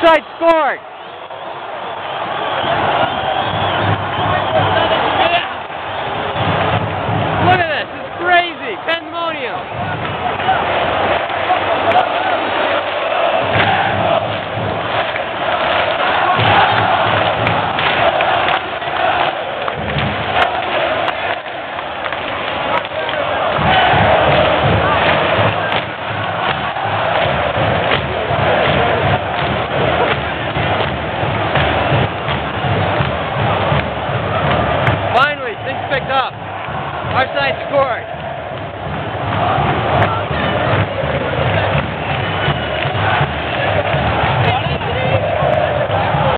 Northside scored! Picked up. Our side scored.